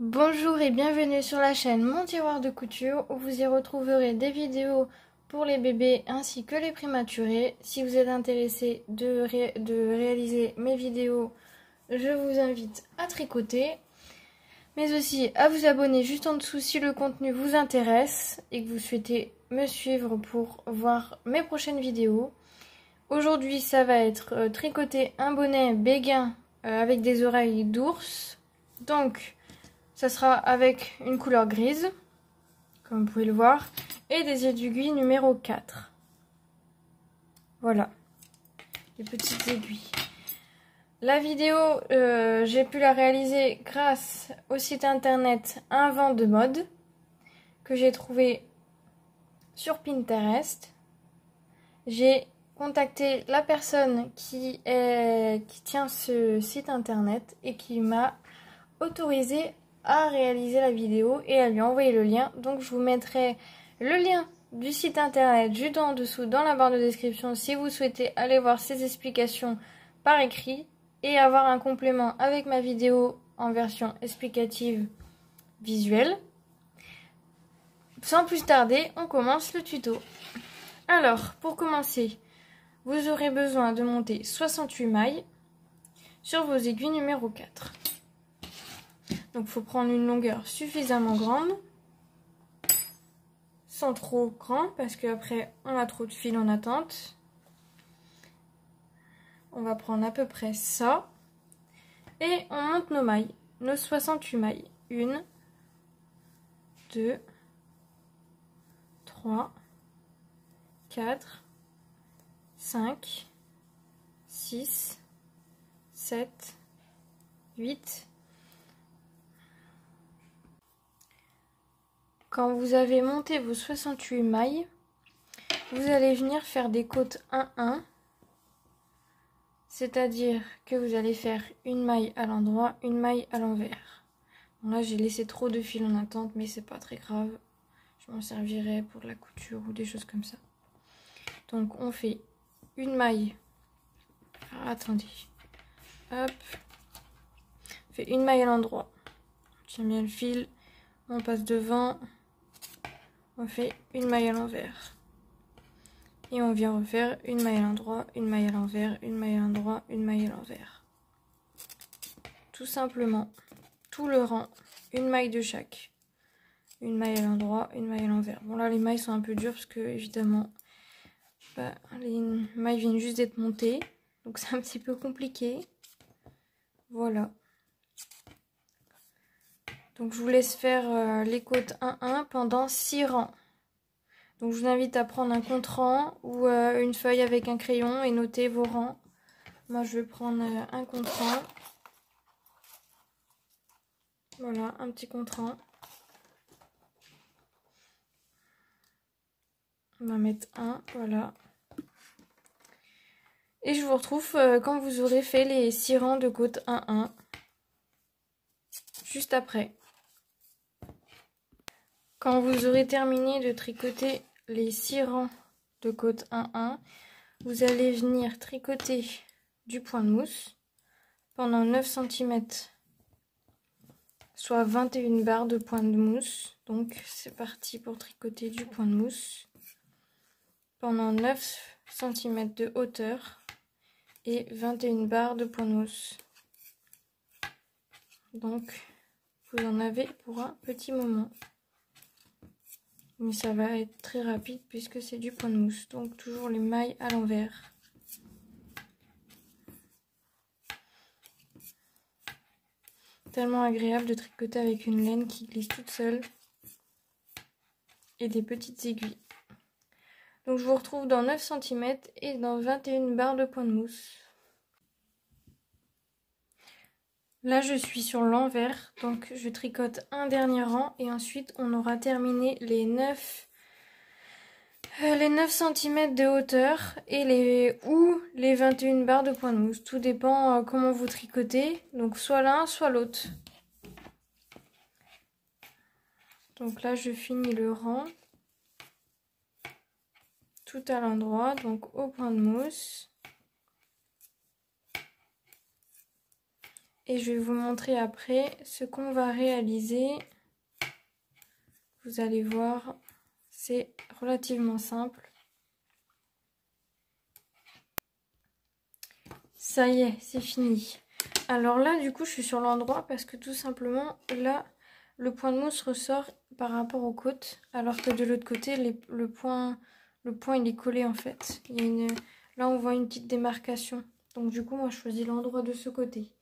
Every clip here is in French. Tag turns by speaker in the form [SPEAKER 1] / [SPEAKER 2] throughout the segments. [SPEAKER 1] Bonjour et bienvenue sur la chaîne Mon tiroir de couture où vous y retrouverez des vidéos pour les bébés ainsi que les prématurés. Si vous êtes intéressé de, réaliser mes vidéos, je vous invite à tricoter mais aussi à vous abonner juste en dessous si le contenu vous intéresse et que vous souhaitez me suivre pour voir mes prochaines vidéos. Aujourd'hui, ça va être euh, tricoter un bonnet béguin euh, avec des oreilles d'ours. Donc, ça sera avec une couleur grise, comme vous pouvez le voir, et des aiguilles numéro 4. Voilà, les petites aiguilles. La vidéo, euh, j'ai pu la réaliser grâce au site internet Un vent de mode que j'ai trouvé sur Pinterest. J'ai contacté la personne qui, est, qui tient ce site internet et qui m'a autorisé réaliser la vidéo et à lui envoyer le lien. Donc je vous mettrai le lien du site internet juste en dessous dans la barre de description si vous souhaitez aller voir ces explications par écrit et avoir un complément avec ma vidéo en version explicative visuelle. Sans plus tarder, on commence le tuto. Alors, pour commencer, vous aurez besoin de monter 68 mailles sur vos aiguilles numéro 4. Donc il faut prendre une longueur suffisamment grande, sans trop grand, parce qu'après on a trop de fils en attente. On va prendre à peu près ça. Et on monte nos mailles, nos 68 mailles. 1, 2, 3, 4, 5, 6, 7, 8, Quand vous avez monté vos 68 mailles, vous allez venir faire des côtes 1-1. C'est-à-dire que vous allez faire une maille à l'endroit, une maille à l'envers. là, j'ai laissé trop de fil en attente, mais c'est pas très grave. Je m'en servirai pour la couture ou des choses comme ça. Donc, on fait une maille. Ah, attendez. Hop. fait une maille à l'endroit. On bien le fil. On passe devant on fait une maille à l'envers. Et on vient refaire une maille à l'endroit, une maille à l'envers, une maille à l'endroit, une maille à l'envers. Tout simplement, tout le rang, une maille de chaque. Une maille à l'endroit, une maille à l'envers. Bon là les mailles sont un peu dures parce que évidemment bah, les mailles viennent juste d'être montées. Donc c'est un petit peu compliqué. Voilà. Donc je vous laisse faire euh, les côtes 1-1 pendant 6 rangs. Donc je vous invite à prendre un compte-rang ou euh, une feuille avec un crayon et noter vos rangs. Moi je vais prendre euh, un compte Voilà, un petit compte On va mettre un, voilà. Et je vous retrouve quand vous aurez fait les 6 rangs de côtes 1-1. Juste après. Quand vous aurez terminé de tricoter les 6 rangs de côte 1-1, vous allez venir tricoter du point de mousse pendant 9 cm, soit 21 barres de point de mousse. Donc c'est parti pour tricoter du point de mousse pendant 9 cm de hauteur et 21 barres de point de mousse. Donc vous en avez pour un petit moment. Mais ça va être très rapide puisque c'est du point de mousse. Donc toujours les mailles à l'envers. Tellement agréable de tricoter avec une laine qui glisse toute seule. Et des petites aiguilles. Donc je vous retrouve dans 9 cm et dans 21 barres de point de mousse. Là, je suis sur l'envers, donc je tricote un dernier rang et ensuite on aura terminé les 9, euh, les 9 cm de hauteur et les ou les 21 barres de point de mousse. Tout dépend euh, comment vous tricotez, donc soit l'un, soit l'autre. Donc là, je finis le rang tout à l'endroit, donc au point de mousse. et je vais vous montrer après ce qu'on va réaliser. Vous allez voir, c'est relativement simple. Ça y est, c'est fini. Alors là, du coup, je suis sur l'endroit parce que tout simplement, là, le point de mousse ressort par rapport aux côtes, alors que de l'autre côté, le, point, le point, il est collé en fait. Il là, on voit une petite démarcation. Donc du coup, moi, je choisis l'endroit de ce côté.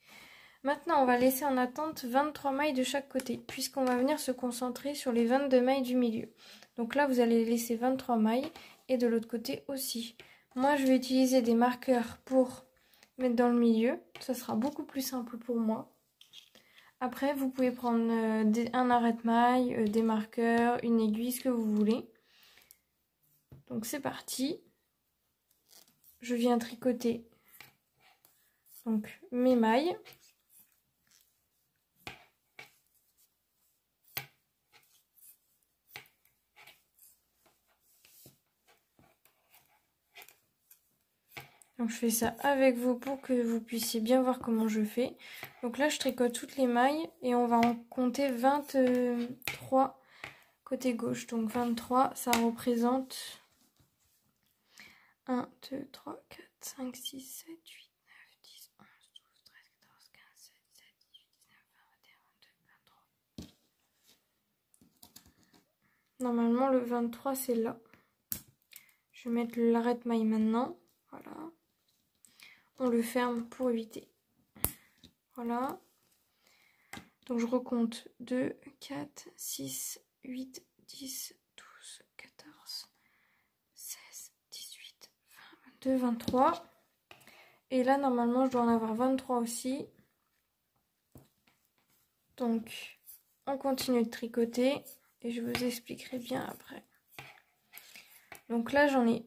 [SPEAKER 1] Maintenant, on va laisser en attente 23 mailles de chaque côté, puisqu'on va venir se concentrer sur les 22 mailles du milieu. Donc là, vous allez laisser 23 mailles, et de l'autre côté aussi. Moi, je vais utiliser des marqueurs pour mettre dans le milieu. Ça sera beaucoup plus simple pour moi. Après, vous pouvez prendre euh, un arrêt de maille euh, des marqueurs, une aiguille, ce que vous voulez. Donc c'est parti. Je viens tricoter donc mes mailles. Donc je fais ça avec vous pour que vous puissiez bien voir comment je fais. Donc là je tricote toutes les mailles et on va en compter 23 côté gauche. Donc 23 ça représente 1, 2, 3, 4, 5, 6, 7, 8, 9, 10, 11, 12, 13, 14, 15, 16, 17, 18, 19, 20, 21, 22, 23. Normalement le 23 c'est là. Je vais mettre l'arrêt de maille maintenant. Voilà le ferme pour éviter. Voilà. Donc je recompte 2, 4, 6, 8, 10, 12, 14, 16, 18, 20, 22, 23. Et là, normalement, je dois en avoir 23 aussi. Donc, on continue de tricoter et je vous expliquerai bien après. Donc là, j'en ai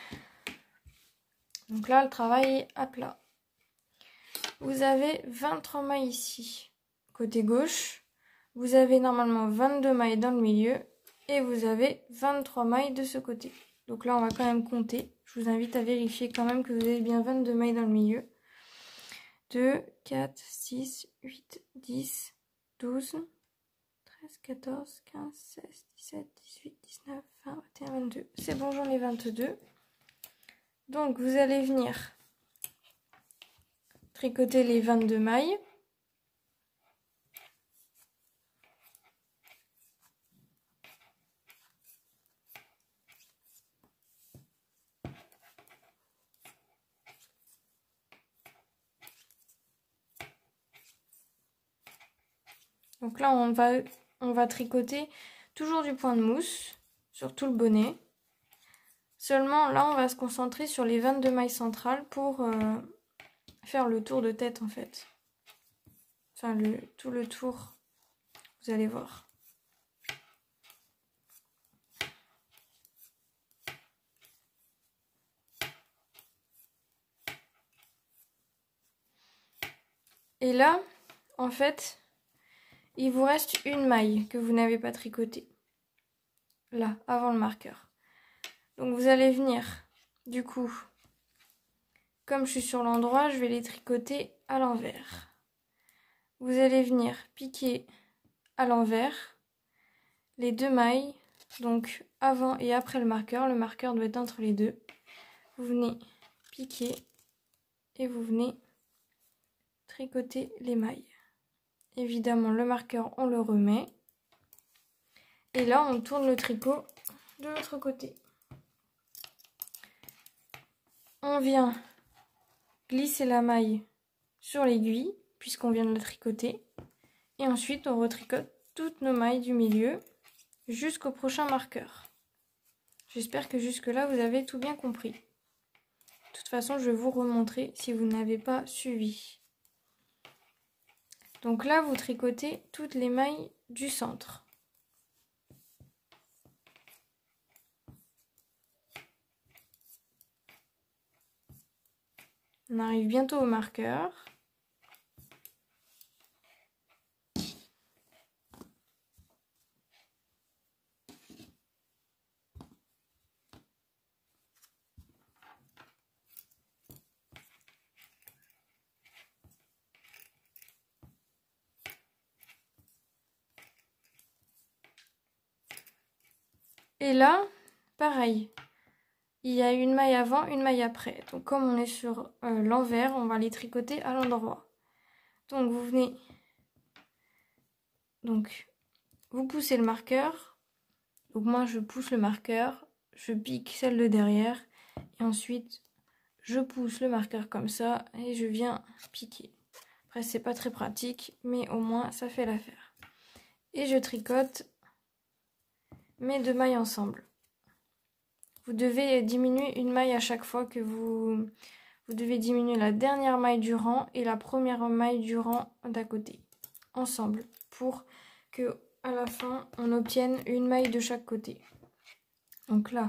[SPEAKER 1] Donc là, le travail est à plat. Vous avez 23 mailles ici, côté gauche. Vous avez normalement 22 mailles dans le milieu. Et vous avez 23 mailles de ce côté. Donc là, on va quand même compter. Je vous invite à vérifier quand même que vous avez bien 22 mailles dans le milieu. 2, 4, 6, 8, 10, 12, 13, 14, 15, 16, 17, 18, 19, 20, 21, 22. C'est bon, j'en ai 22. Donc vous allez venir tricoter les 22 mailles. Donc là, on va, on va tricoter toujours du point de mousse sur tout le bonnet. Seulement, là, on va se concentrer sur les 22 mailles centrales pour euh, faire le tour de tête, en fait. Enfin, tout le tour, vous allez voir. Et là, en fait, il vous reste une maille que vous n'avez pas tricotée. Là, avant le marqueur. Donc vous allez venir, du coup, comme je suis sur l'endroit, je vais les tricoter à l'envers. Vous allez venir piquer à l'envers les deux mailles, donc avant et après le marqueur. Le marqueur doit être entre les deux. Vous venez piquer et vous venez tricoter les mailles. Évidemment, le marqueur, on le remet. Et là, on tourne le tricot de l'autre côté on vient glisser la maille sur l'aiguille, puisqu'on vient de la tricoter. Et ensuite, on retricote toutes nos mailles du milieu jusqu'au prochain marqueur. J'espère que jusque-là, vous avez tout bien compris. De toute façon, je vais vous remontrer si vous n'avez pas suivi. Donc là, vous tricotez toutes les mailles du centre. On arrive bientôt au marqueur. Et là, pareil, il y a une maille avant, une maille après. Donc comme on est sur euh, l'envers, on va les tricoter à l'endroit. Donc vous venez, donc vous poussez le marqueur. Donc moi je pousse le marqueur, je pique celle de derrière et ensuite je pousse le marqueur comme ça et je viens piquer. Après c'est pas très pratique mais au moins ça fait l'affaire. Et je tricote mes deux mailles ensemble. Vous devez diminuer une maille à chaque fois que vous... Vous devez diminuer la dernière maille du rang et la première maille du rang d'à côté, ensemble, pour que à la fin, on obtienne une maille de chaque côté. Donc là,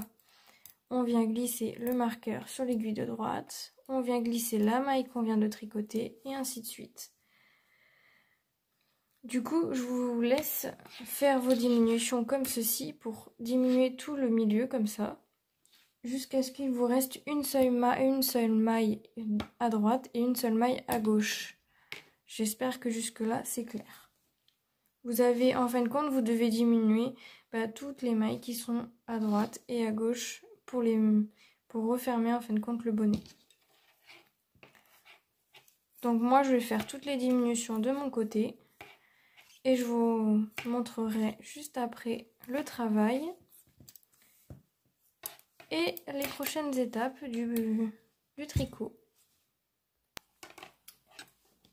[SPEAKER 1] on vient glisser le marqueur sur l'aiguille de droite, on vient glisser la maille qu'on vient de tricoter, et ainsi de suite. Du coup, je vous laisse faire vos diminutions comme ceci pour diminuer tout le milieu comme ça jusqu'à ce qu'il vous reste une seule, une seule maille à droite et une seule maille à gauche. J'espère que jusque-là, c'est clair. Vous avez, en fin de compte, vous devez diminuer bah, toutes les mailles qui sont à droite et à gauche pour, les, pour refermer, en fin de compte, le bonnet. Donc moi, je vais faire toutes les diminutions de mon côté. Et je vous montrerai juste après le travail et les prochaines étapes du, tricot.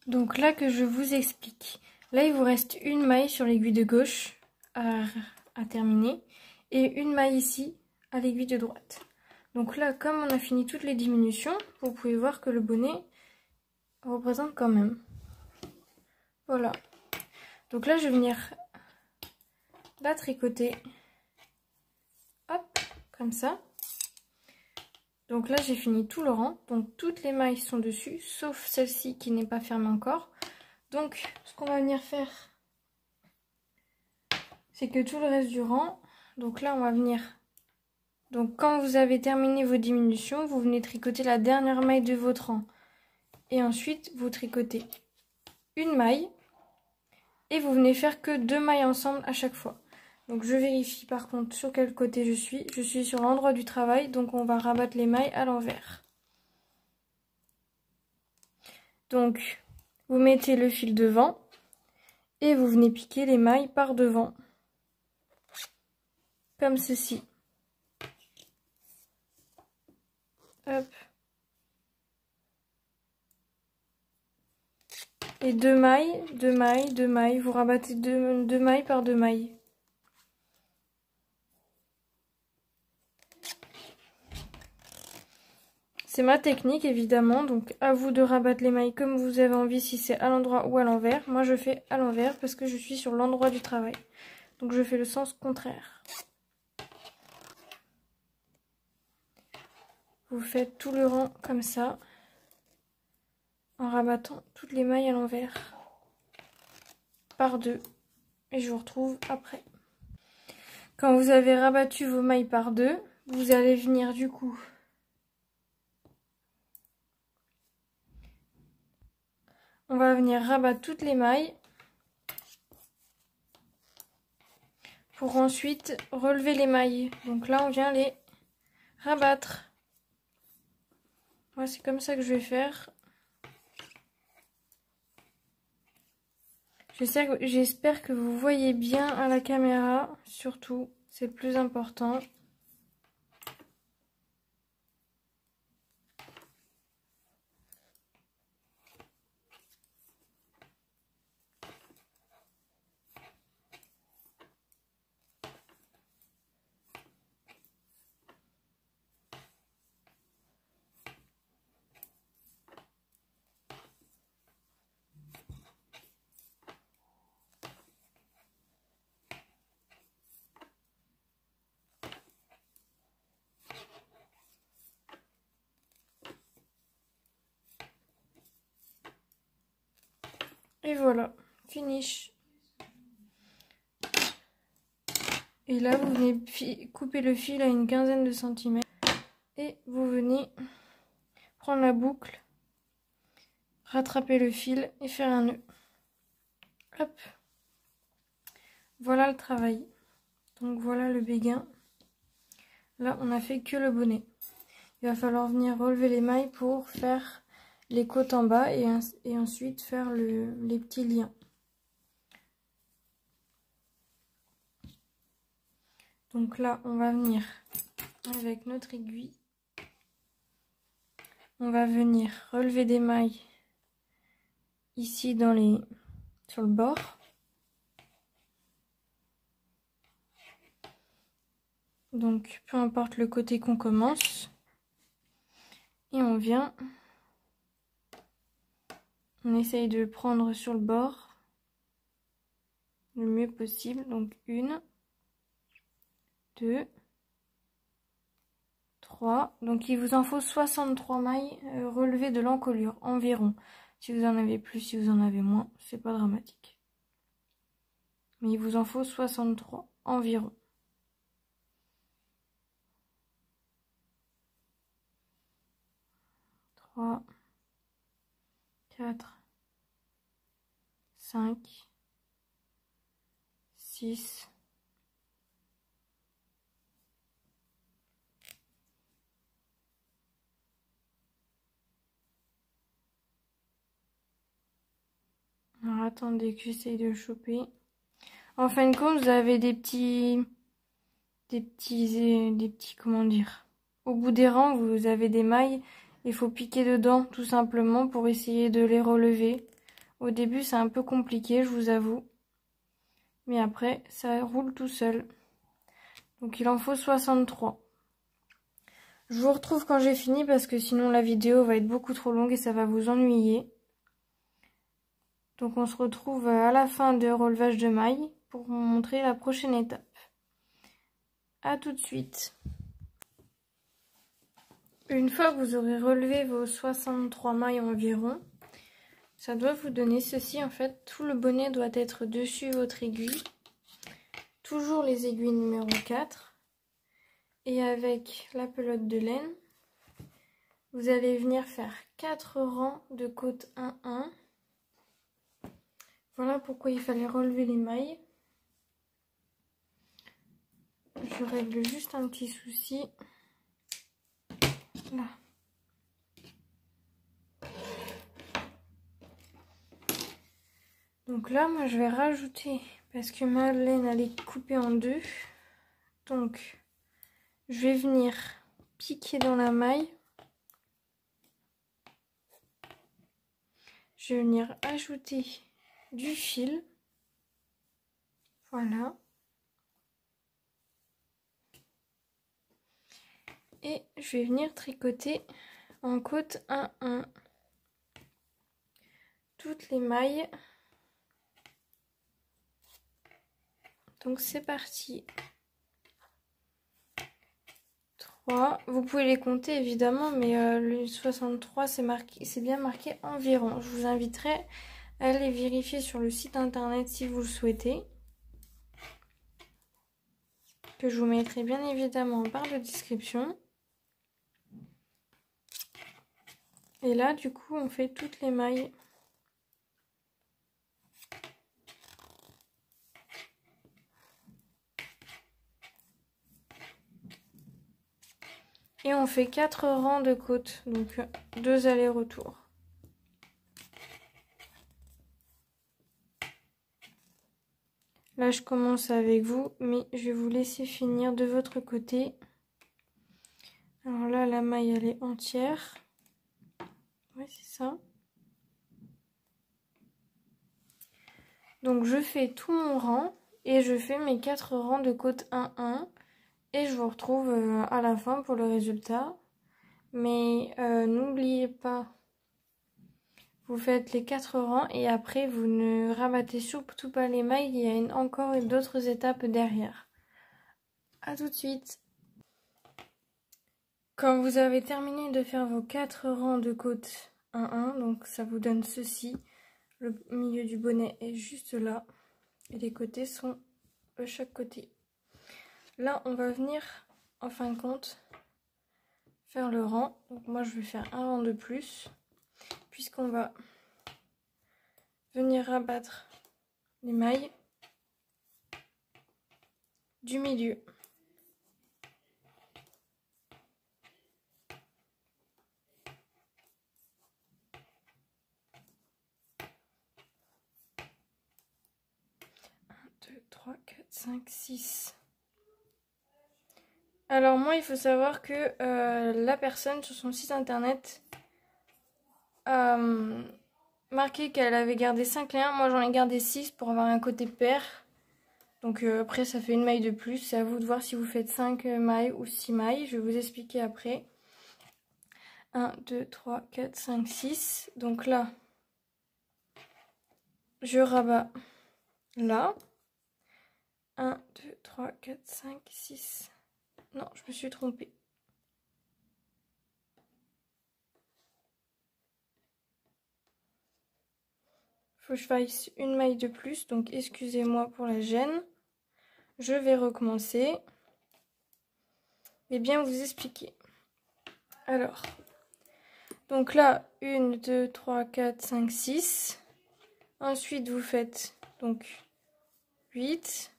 [SPEAKER 1] Donc là que je vous explique. Là il vous reste une maille sur l'aiguille de gauche à, à, terminer et une maille ici à l'aiguille de droite. Donc là comme on a fini toutes les diminutions, vous pouvez voir que le bonnet représente quand même. Voilà. Donc là je vais venir la tricoter. Hop, comme ça. Donc là, j'ai fini tout le rang. Donc toutes les mailles sont dessus, sauf celle-ci qui n'est pas fermée encore. Donc, ce qu'on va venir faire, c'est que tout le reste du rang, donc là, on va venir... Donc quand vous avez terminé vos diminutions, vous venez tricoter la dernière maille de votre rang. Et ensuite, vous tricotez une maille. Et vous venez faire que deux mailles ensemble à chaque fois. Donc je vérifie par contre sur quel côté je suis. Je suis sur l'endroit du travail, donc on va rabattre les mailles à l'envers. Donc vous mettez le fil devant et vous venez piquer les mailles par devant. Comme ceci. Hop. Et deux mailles, deux mailles, deux mailles. Vous rabattez deux, deux mailles par deux mailles. C'est ma technique, évidemment. Donc, à vous de rabattre les mailles comme vous avez envie, si c'est à l'endroit ou à l'envers. Moi, je fais à l'envers parce que je suis sur l'endroit du travail. Donc, je fais le sens contraire. Vous faites tout le rang comme ça, en rabattant toutes les mailles à l'envers, par deux. Et je vous retrouve après. Quand vous avez rabattu vos mailles par deux, vous allez venir du coup On va venir rabattre toutes les mailles pour ensuite relever les mailles. Donc là, on vient les rabattre. Moi, c'est comme ça que je vais faire. J'espère que vous voyez bien à la caméra, surtout, c'est le plus important. Et là, vous venez couper le fil à une quinzaine de centimètres. Et vous venez prendre la boucle, rattraper le fil et faire un nœud. Voilà le travail. Donc voilà le béguin. Là, on a fait que le bonnet. Il va falloir venir relever les mailles pour faire les côtes en bas et, et ensuite faire les petits liens. Donc là, on va venir avec notre aiguille. On va venir relever des mailles ici dans les sur le bord. Donc peu importe le côté qu'on commence. Et on vient. On essaye de prendre sur le bord le mieux possible. Donc une. 2, 3. Donc il vous en faut 63 mailles euh, relevées de l'encolure environ. Si vous en avez plus, si vous en avez moins, c'est pas dramatique. Mais il vous en faut 63 environ. 3 4 5 6 Alors attendez que j'essaye de choper. En fin de compte, vous avez des petits... Des petits... Des petits... Comment dire Au bout des rangs, vous avez des mailles. Il faut piquer dedans, tout simplement, pour essayer de les relever. Au début, c'est un peu compliqué, je vous avoue. Mais après, ça roule tout seul. Donc il en faut 63. Je vous retrouve quand j'ai fini parce que sinon la vidéo va être beaucoup trop longue et ça va vous ennuyer. Donc on se retrouve euh, à la fin de relevage de mailles pour vous montrer la prochaine étape. A tout de suite. Une fois que vous aurez relevé vos 63 mailles environ, ça doit vous donner ceci en fait. Tout le bonnet doit être dessus votre aiguille. Toujours les aiguilles numéro 4. Et avec la pelote de laine, vous allez venir faire 4 rangs de côte 1-1 voilà pourquoi il fallait relever les mailles. Je règle juste un petit souci. Là. Donc là, moi, je vais rajouter, parce que ma laine, elle est coupée en deux. Donc, je vais venir piquer dans la maille. Je vais venir ajouter du fil. Voilà. Et je vais venir tricoter en côte 1 1 toutes les mailles. Donc c'est parti. 3. Vous pouvez les compter évidemment, mais euh, le 63 c'est marqué, c'est bien marqué environ. Je vous inviterai Allez vérifier sur le site internet si vous le souhaitez. Que je vous mettrai bien évidemment en barre de description. Et là, du coup, on fait toutes les mailles. Et on fait quatre rangs de côtes. donc deux allers-retours. Là, je commence avec vous, mais je vais vous laisser finir de votre côté. Alors là, la maille, elle est entière. Oui, c'est ça. Donc, je fais tout mon rang et je fais mes quatre rangs de côte 1-1. Et je vous retrouve euh, à la fin pour le résultat. Mais euh, n'oubliez pas vous faites les quatre rangs et après vous ne rabattez surtout pas les mailles, il y a encore d'autres étapes derrière. A tout de suite Quand vous avez terminé de faire vos quatre rangs de côte 1-1, donc ça vous donne ceci, le milieu du bonnet est juste là et les côtés sont de chaque côté. Là on va venir en fin de compte faire le rang, donc moi je vais faire un rang de plus puisqu'on va venir rabattre les mailles du milieu. 1, 2, 3, 4, 5, 6. Alors moi, il faut savoir que euh, la personne sur son site internet euh, marqué qu'elle avait gardé 5 liens. Moi, j'en ai gardé 6 pour avoir un côté pair. Donc euh, après, ça fait une maille de plus. C'est à vous de voir si vous faites 5 mailles ou 6 mailles. Je vais vous expliquer après. 1, 2, 3, 4, 5, 6. Donc là, je rabats là. 1, 2, 3, 4, 5, 6. Non, je me suis trompée. faut que je fasse une maille de plus, donc excusez-moi pour la gêne. Je vais recommencer. Et bien vous expliquer. Alors, donc là, 1, 2, 3, 4, 5, 6. Ensuite, vous faites donc 8.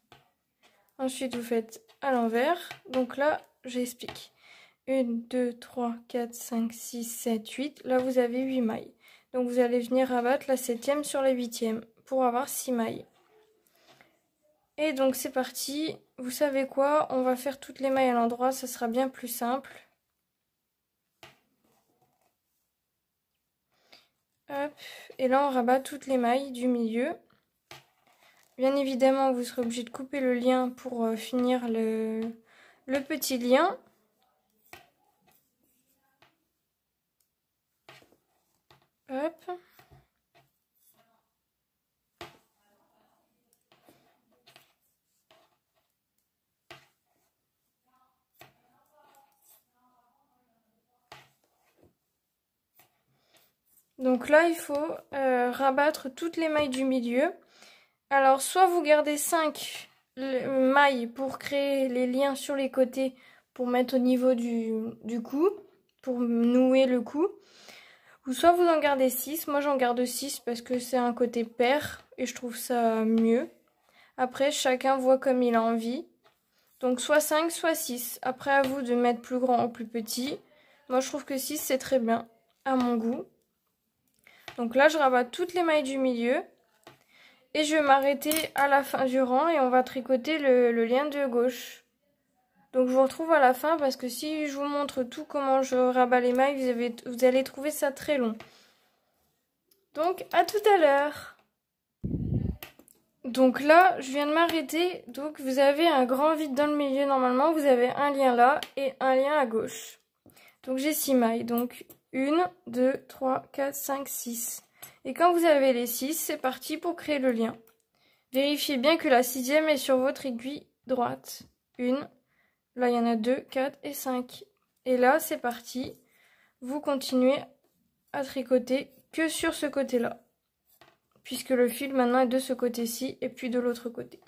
[SPEAKER 1] Ensuite, vous faites à l'envers. Donc là, j'explique. 1, 2, 3, 4, 5, 6, 7, 8. Là, vous avez 8 mailles. Donc vous allez venir rabattre la septième sur la huitième pour avoir 6 mailles. Et donc c'est parti. Vous savez quoi On va faire toutes les mailles à l'endroit, ça sera bien plus simple. Hop. Et là on rabat toutes les mailles du milieu. Bien évidemment, vous serez obligé de couper le lien pour euh, finir le petit lien. Donc là, il faut euh, rabattre toutes les mailles du milieu. Alors, soit vous gardez 5 mailles pour créer les liens sur les côtés pour mettre au niveau du, du cou, pour nouer le cou. Ou soit vous en gardez 6, moi j'en garde 6 parce que c'est un côté pair et je trouve ça mieux. Après, chacun voit comme il a envie. Donc soit 5, soit 6. Après, à vous de mettre plus grand ou plus petit. Moi, je trouve que 6, c'est très bien, à mon goût. Donc là, je rabats toutes les mailles du milieu. Et je vais m'arrêter à la fin du rang et on va tricoter le lien de gauche. Donc je vous retrouve à la fin parce que si je vous montre tout comment je rabats les mailles, vous, allez trouver ça très long. Donc à tout à l'heure donc là, je viens de m'arrêter. Donc vous avez un grand vide dans le milieu normalement. Vous avez un lien là et un lien à gauche. Donc j'ai 6 mailles. Donc 1, 2, 3, 4, 5, 6. Et quand vous avez les 6, c'est parti pour créer le lien. Vérifiez bien que la sixième est sur votre aiguille droite. 1, Là, il y en a 2, 4 et 5. Et là, c'est parti. Vous continuez à tricoter que sur ce côté-là. Puisque le fil maintenant est de ce côté-ci et puis de l'autre côté.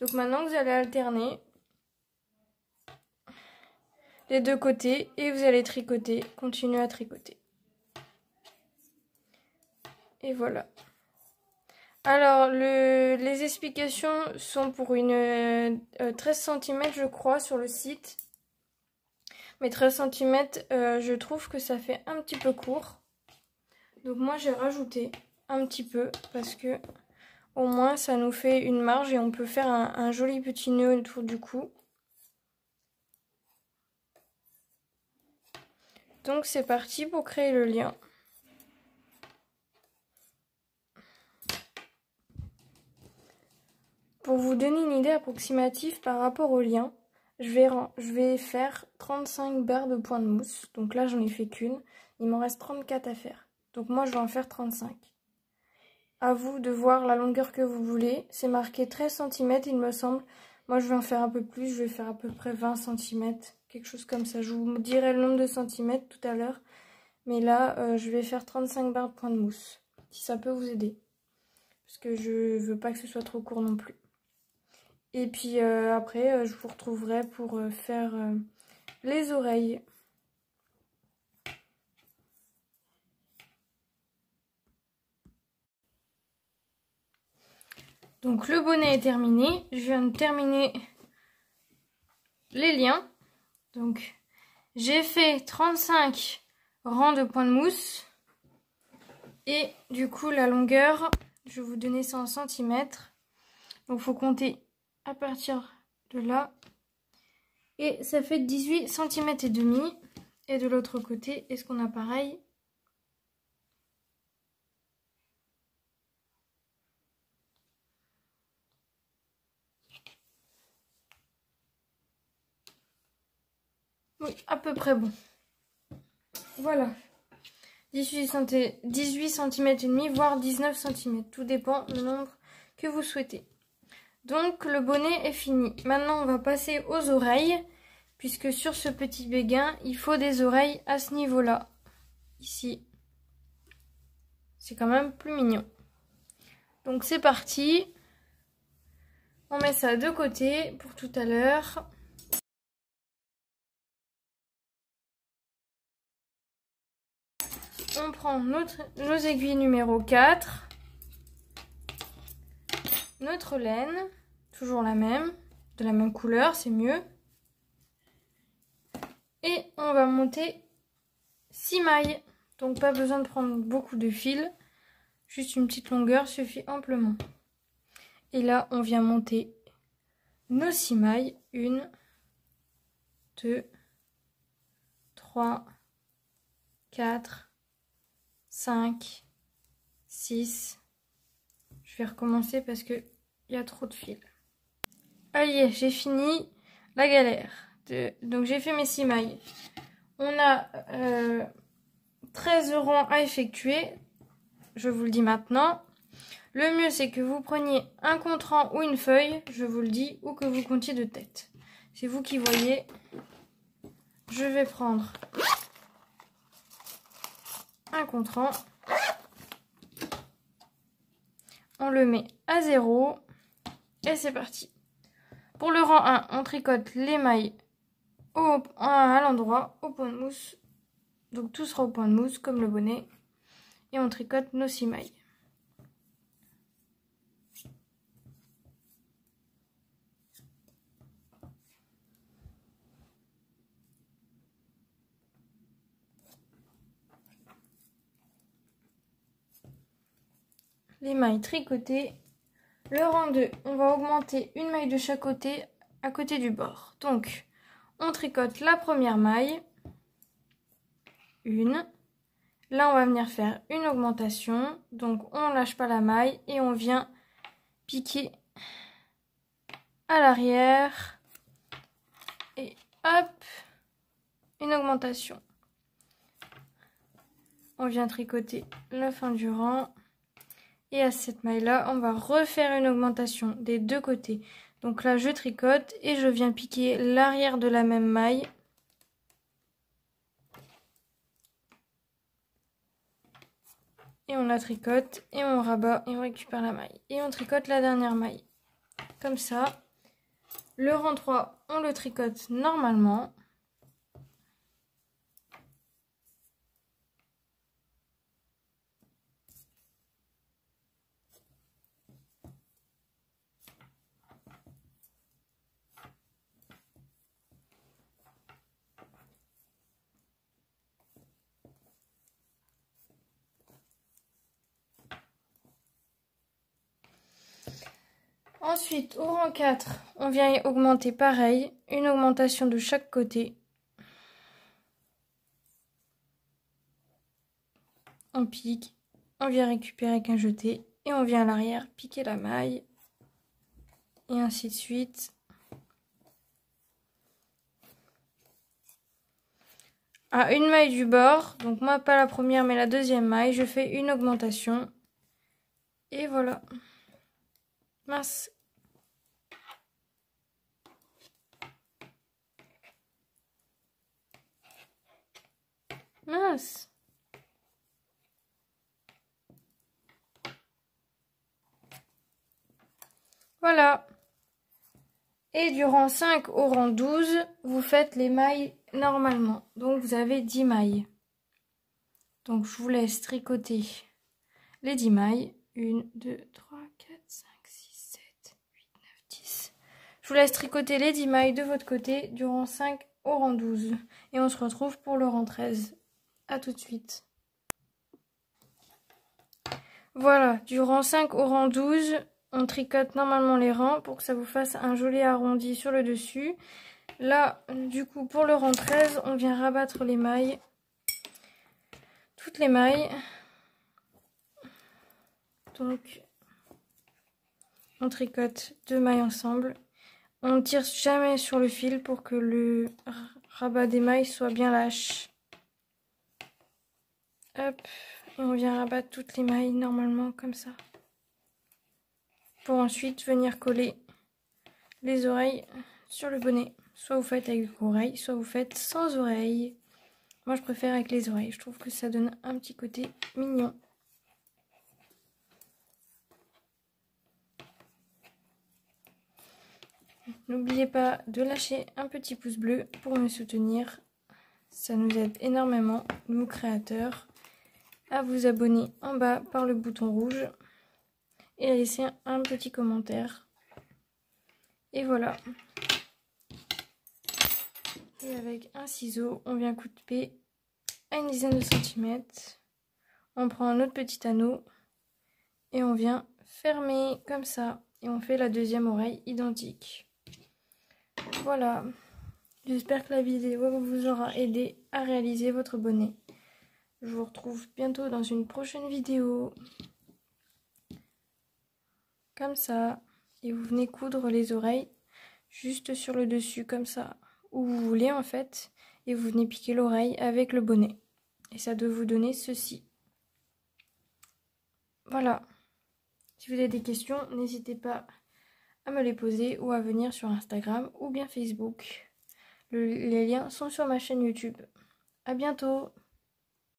[SPEAKER 1] Donc maintenant, vous allez alterner les deux côtés et vous allez tricoter, continuer à tricoter. Et voilà. Alors, les explications sont pour une 13 euh, euh, cm, je crois, sur le site. Mais 13 cm, euh, je trouve que ça fait un petit peu court. Donc moi, j'ai rajouté un petit peu parce que au moins, ça nous fait une marge et on peut faire un, un joli petit nœud autour du cou. Donc c'est parti pour créer le lien. Pour vous donner une idée approximative par rapport au lien, je vais, je vais faire 35 barres de points de mousse. Donc là, j'en ai fait qu'une. Il m'en reste 34 à faire. Donc moi, je vais en faire 35. À vous de voir la longueur que vous voulez. C'est marqué 13 cm, il me semble. Moi, je vais en faire un peu plus. Je vais faire à peu près 20 cm. Quelque chose comme ça. Je vous dirai le nombre de centimètres tout à l'heure. Mais là, euh, je vais faire 35 barres de points de mousse. Si ça peut vous aider. Parce que je veux pas que ce soit trop court non plus. Et puis euh, après, euh, je vous retrouverai pour euh, faire les oreilles. Donc le bonnet est terminé. Je viens de terminer les liens. Donc j'ai fait 35 rangs de points de mousse. Et du coup la longueur, je vais vous donner 100 cm. Donc Donc faut compter à partir de là. Et ça fait 18 cm et demi. Et de l'autre côté, est-ce qu'on a pareil Oui, à peu près bon. Voilà. 18 cm et demi, voire 19 cm. Tout dépend le nombre que vous souhaitez. Donc le bonnet est fini. Maintenant on va passer aux oreilles, puisque sur ce petit béguin, il faut des oreilles à ce niveau-là. Ici. C'est quand même plus mignon. Donc c'est parti. On met ça de côté pour tout à l'heure. On prend nos aiguilles numéro 4 notre laine, toujours la même, de la même couleur, c'est mieux. Et on va monter 6 mailles, donc pas besoin de prendre beaucoup de fil. juste une petite longueur suffit amplement. Et là, on vient monter nos 6 mailles, 1, 2, 3, 4, 5, 6, je vais recommencer parce qu'il y a trop de fils. Allez, j'ai fini la galère. Donc j'ai fait mes 6 mailles. On a 13 euh, rangs à effectuer. Je vous le dis maintenant. Le mieux, c'est que vous preniez un contrant ou une feuille, je vous le dis, ou que vous comptiez de tête. C'est vous qui voyez. Je vais prendre un contrant on le met à 0 et c'est parti. Pour le rang 1, on tricote les mailles au, à l'endroit, au point de mousse. Donc tout sera au point de mousse, comme le bonnet. Et on tricote nos 6 mailles. les mailles tricotées. Le rang 2, on va augmenter une maille de chaque côté à côté du bord. Donc, on tricote la première maille, une. Là, on va venir faire une augmentation. Donc, on lâche pas la maille et on vient piquer à l'arrière. Et hop, une augmentation. On vient tricoter la fin du rang. Et à cette maille-là, on va refaire une augmentation des deux côtés. Donc là, je tricote et je viens piquer l'arrière de la même maille. Et on la tricote et on rabat et on récupère la maille. Et on tricote la dernière maille. Comme ça. Le rang 3, on le tricote normalement. Ensuite, au rang 4, on vient augmenter pareil, une augmentation de chaque côté. On pique, on vient récupérer qu'un jeté, et on vient à l'arrière piquer la maille, et ainsi de suite. à une maille du bord, donc moi pas la première mais la deuxième maille, je fais une augmentation. Et voilà. Mince, Mince. Voilà. Et du rang 5 au rang 12, vous faites les mailles normalement. Donc vous avez 10 mailles. Donc je vous laisse tricoter les 10 mailles. 1, 2, 3, 4, 5, 6, 7, 8, 9, 10. Je vous laisse tricoter les 10 mailles de votre côté du rang 5 au rang 12. Et on se retrouve pour le rang 13 à tout de suite. Voilà, du rang 5 au rang 12, on tricote normalement les rangs pour que ça vous fasse un joli arrondi sur le dessus. Là, du coup, pour le rang 13, on vient rabattre les mailles, toutes les mailles. Donc, on tricote deux mailles ensemble. On ne tire jamais sur le fil pour que le rabat des mailles soit bien lâche. Hop, on vient rabattre toutes les mailles normalement comme ça. Pour ensuite venir coller les oreilles sur le bonnet. Soit vous faites avec oreilles, soit vous faites sans oreilles. Moi je préfère avec les oreilles, je trouve que ça donne un petit côté mignon. N'oubliez pas de lâcher un petit pouce bleu pour me soutenir. Ça nous aide énormément, nous créateurs vous abonner en bas par le bouton rouge et laisser un petit commentaire. Et voilà. Et avec un ciseau, on vient couper à une dizaine de centimètres. On prend un autre petit anneau et on vient fermer comme ça. Et on fait la deuxième oreille identique. Voilà. J'espère que la vidéo vous aura aidé à réaliser votre bonnet. Je vous retrouve bientôt dans une prochaine vidéo. Comme ça. Et vous venez coudre les oreilles juste sur le dessus, comme ça. Où vous voulez en fait. Et vous venez piquer l'oreille avec le bonnet. Et ça doit vous donner ceci. Voilà. Si vous avez des questions, n'hésitez pas à me les poser ou à venir sur Instagram ou bien Facebook. les liens sont sur ma chaîne YouTube. A bientôt